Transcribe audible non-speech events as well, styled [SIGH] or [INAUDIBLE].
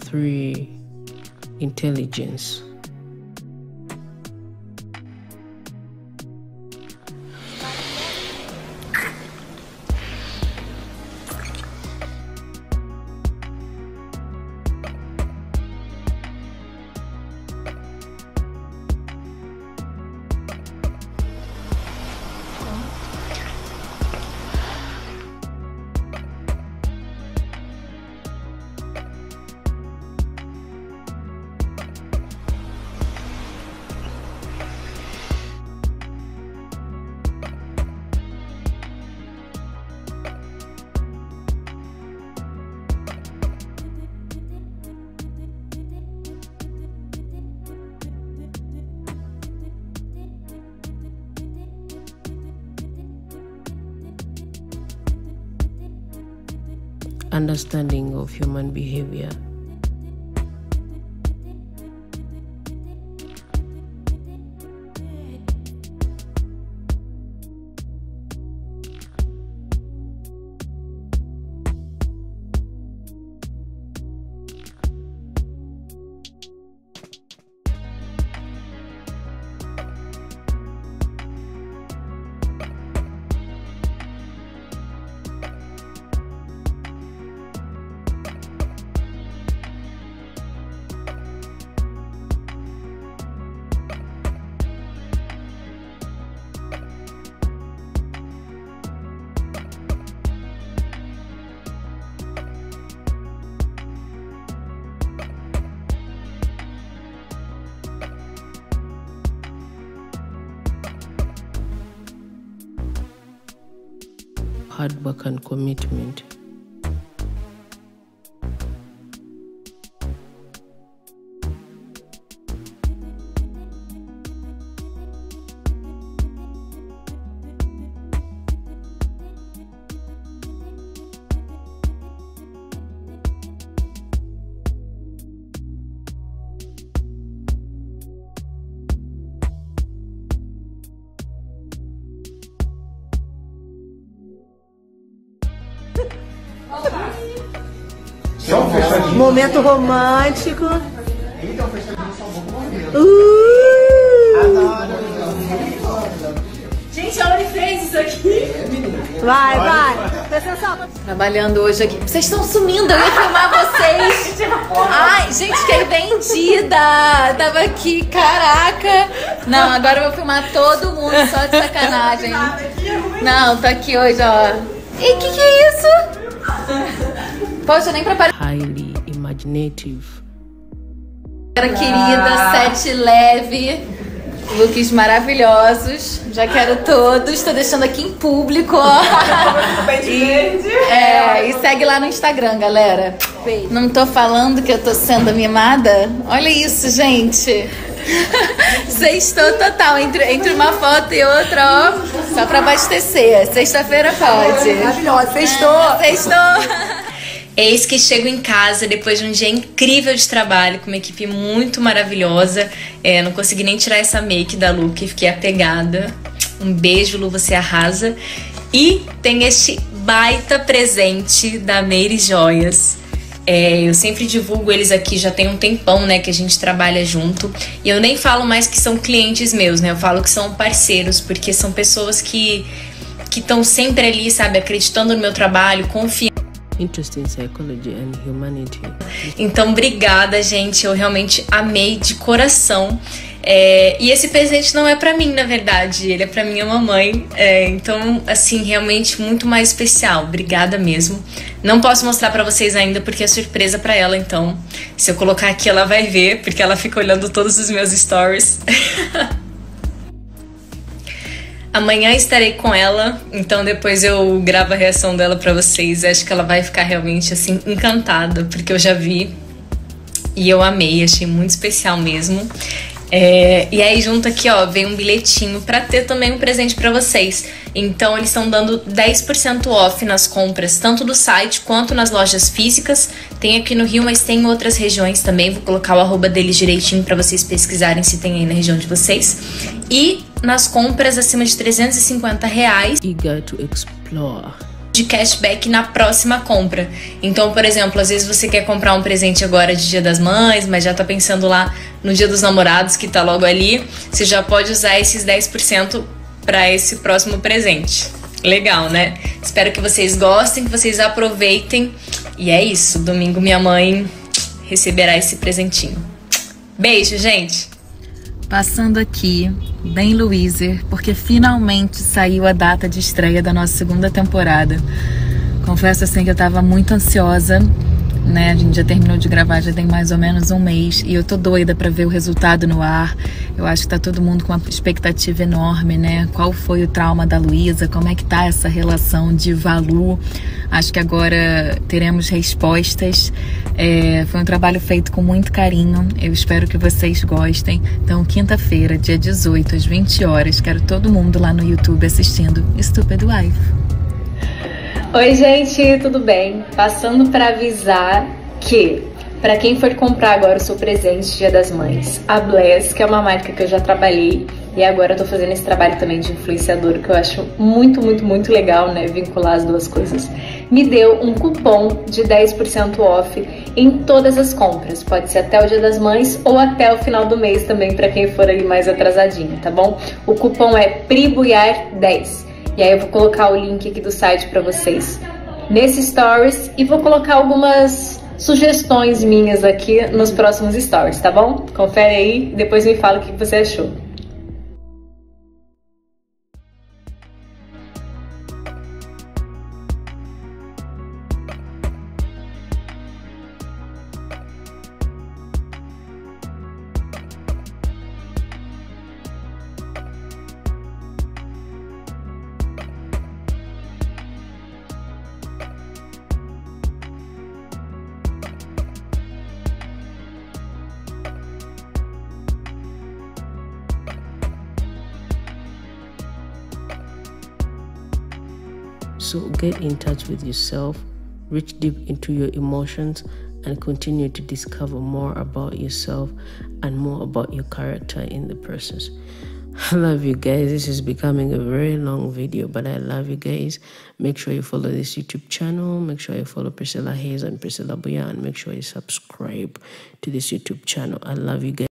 Three, intelligence. Understanding of human behavior. Hard work and commitment. Momento romântico. Uh! Gente, a Ori fez isso aqui. Vai, vai. Trabalhando hoje aqui. Vocês estão sumindo, eu ia filmar vocês. [LAUGHS] Ai, gente, que vendida. Tava aqui, caraca. Não, agora eu vou filmar todo mundo só de sacanagem. Não, tô aqui hoje, ó. E que que é isso? Poxa, eu nem preparei. Highly imaginative. Galera querida, sete leve, looks maravilhosos. Já quero todos, tô deixando aqui em público, ó. E, é, e segue lá no Instagram, galera. Não tô falando que eu tô sendo mimada? Olha isso, gente. Sextou total, entre, entre uma foto e outra, ó. Só pra abastecer. Sexta-feira pode. Maravilhosa. Sextou. Sextou. Eis que chego em casa depois de um dia incrível de trabalho, com uma equipe muito maravilhosa. É, não consegui nem tirar essa make da Lu, fiquei apegada. Um beijo, Lu, você arrasa. E tem este baita presente da Meire Joias. É, eu sempre divulgo eles aqui, já tem um tempão, né, que a gente trabalha junto. E eu nem falo mais que são clientes meus, né? Eu falo que são parceiros, porque são pessoas que que estão sempre ali, sabe, acreditando no meu trabalho, confiando interest in psychology and humanity. Então, obrigada, gente. Eu realmente amei de coração. É, e esse presente não é para mim, na verdade, ele é para minha mamãe. É, então, assim, realmente muito mais especial. Obrigada mesmo. Não posso mostrar para vocês ainda porque é surpresa para ela. Então, se eu colocar aqui, ela vai ver, porque ela fica olhando todos os meus stories. [LAUGHS] Amanhã estarei com ela, então depois eu gravo a reação dela para vocês. Acho que ela vai ficar realmente assim encantada, porque eu já vi e eu amei, achei muito especial mesmo. É, e aí junto aqui, ó, vem um bilhetinho para ter também um presente para vocês. Então eles estão dando 10% off nas compras, tanto do site quanto nas lojas físicas. Tem aqui no Rio, mas tem em outras regiões também. Vou colocar o arroba deles direitinho para vocês pesquisarem se tem aí na região de vocês. E nas compras acima de 350 reais. Eager to explore. De cashback na próxima compra. Então, por exemplo, às vezes você quer comprar um presente agora de Dia das Mães, mas já tá pensando lá no Dia dos Namorados que tá logo ali. Você já pode usar esses 10% para esse próximo presente. Legal, né? Espero que vocês gostem, que vocês aproveitem. E é isso. Domingo minha mãe receberá esse presentinho. Beijo, gente! Passando aqui, bem Louiser, porque finalmente saiu a data de estreia da nossa segunda temporada. Confesso assim que eu tava muito ansiosa né? A gente já terminou de gravar, já tem mais ou menos um mês e eu tô doida para ver o resultado no ar. Eu acho que tá todo mundo com uma expectativa enorme, né? Qual foi o trauma da Luísa? Como é que tá essa relação de Valu? Acho que agora teremos respostas. É, foi um trabalho feito com muito carinho. Eu espero que vocês gostem. Então, quinta-feira, dia 18, às 20 horas, quero todo mundo lá no YouTube assistindo Stupid Wife. Oi, gente, tudo bem? Passando para avisar que para quem for comprar agora o seu presente Dia das Mães, a Bless, que é uma marca que eu já trabalhei e agora eu tô fazendo esse trabalho também de influenciador, que eu acho muito, muito, muito legal, né, vincular as duas coisas. Me deu um cupom de 10% off em todas as compras. Pode ser até o Dia das Mães ou até o final do mês também para quem for aí mais atrasadinho, tá bom? O cupom é PRIBUIAR10. E aí eu vou colocar o link aqui do site para vocês nesse stories e vou colocar algumas sugestões minhas aqui nos próximos stories, tá bom? Confere aí depois me fala o que você achou. So get in touch with yourself, reach deep into your emotions, and continue to discover more about yourself and more about your character in the process. I love you guys. This is becoming a very long video, but I love you guys. Make sure you follow this YouTube channel. Make sure you follow Priscilla Hayes and Priscilla Buya, and make sure you subscribe to this YouTube channel. I love you guys.